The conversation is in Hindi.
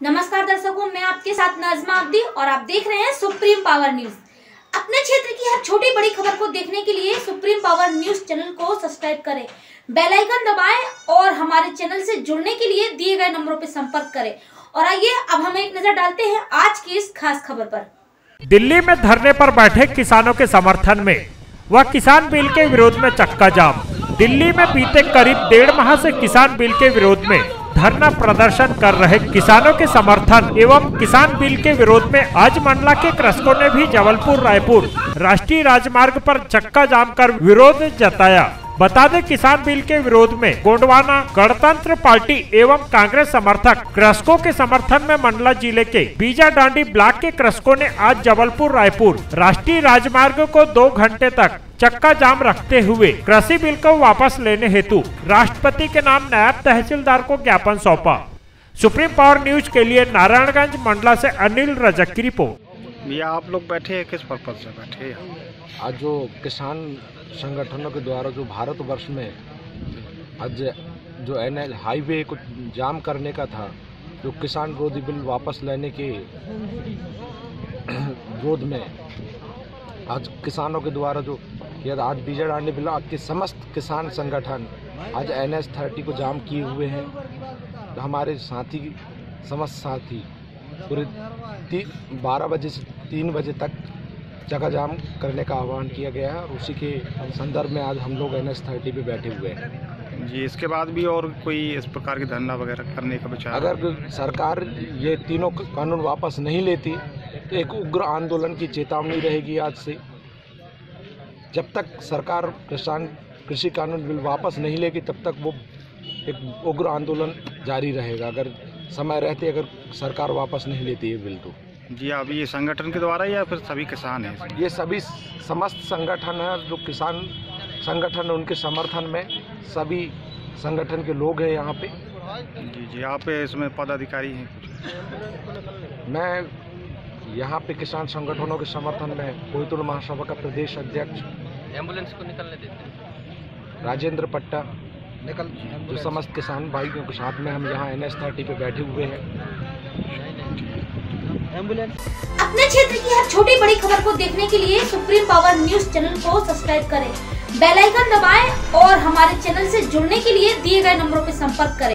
नमस्कार दर्शकों, मैं आपके साथ नाजमा अब्दी और आप देख रहे हैं सुप्रीम पावर न्यूज़। अपने क्षेत्र की हर छोटी बड़ी खबर को देखने के लिए सुप्रीम पावर न्यूज़ चैनल को सब्सक्राइब करें, बेल आइकन दबाएँ और हमारे चैनल से जुड़ने के लिए दिए गए नंबरों पर संपर्क करें। और आइए, अब हम एक नज़र डालते हैं आज की इस खास खबर पर। दिल्ली में धरने पर बैठे किसानों के समर्थन में व किसान बिल के विरोध में चक्का जाम दिल्ली में बीते करीब डेढ़ माह से किसान बिल के विरोध में धरना प्रदर्शन कर रहे किसानों के समर्थन एवं किसान बिल के विरोध में आज मंडला के कृषकों ने भी जबलपुर रायपुर राष्ट्रीय राजमार्ग पर चक्का जाम कर विरोध जताया। बता दें, किसान बिल के विरोध में गोंडवाना गणतंत्र पार्टी एवं कांग्रेस समर्थक कृषकों के समर्थन में मंडला ज़िले के बीजा डांडी ब्लॉक के कृषकों ने आज जबलपुर, रायपुर राष्ट्रीय राजमार्ग को दो घंटे तक चक्का जाम रखते हुए कृषि बिल को वापस लेने हेतु राष्ट्रपति के नाम नायब तहसीलदार को ज्ञापन सौंपा। सुप्रीम पावर न्यूज़ के लिए नारायणगंज, मंडला से अनिल रजक की रिपोर्ट। भैया आप लोग बैठे हैं, किस पर्पज से बैठे हैं? आज जो किसान संगठनों के द्वारा जो भारतवर्ष में आज जो एन एल हाईवे को जाम करने का था, जो किसान विरोधी बिल वापस लेने के विरोध में आज किसानों के द्वारा जो यह आज बीजा डांडी ब्लॉक के समस्त किसान संगठन आज एन एस थर्टी को जाम किए हुए हैं। तो हमारे साथी, समस्त साथी, पूरे बारह बजे से तीन बजे तक जगह जाम करने का आह्वान किया गया है और उसी के संदर्भ में आज हम लोग एन एस थर्टी पे बैठे हुए हैं। जी इसके बाद भी और कोई इस प्रकार की धरना वगैरह करने का विचार? अगर सरकार ये तीनों कानून वापस नहीं लेती तो एक उग्र आंदोलन की चेतावनी रहेगी आज से। जब तक सरकार किसान कृषि कानून बिल वापस नहीं लेगी तब तक वो एक उग्र आंदोलन जारी रहेगा। अगर समय रहते अगर सरकार वापस नहीं लेती है बिल तो। जी अभी ये संगठन के द्वारा या फिर सभी किसान हैं? ये सभी समस्त संगठन है जो किसान संगठन है उनके समर्थन में सभी संगठन के लोग हैं यहाँ पे। जी जी आप इसमें पदाधिकारी हैं? मैं यहाँ पे किसान संगठनों के समर्थन में कोयतुल महासभा का प्रदेश अध्यक्ष एंबुलेंस को निकलने देते राजेंद्र पट्टा निकल जो समस्त किसान भाइयों के साथ में हम यहाँ एन एस थर्टी पे बैठे हुए हैं। अपने क्षेत्र की हर छोटी बड़ी खबर को देखने के लिए सुप्रीम पावर न्यूज़ चैनल को सब्सक्राइब करें। बेल आइकन दबाएँ और हमारे चैनल से जुड़ने के लिए दिए गए नंबरों पर संपर्क करें।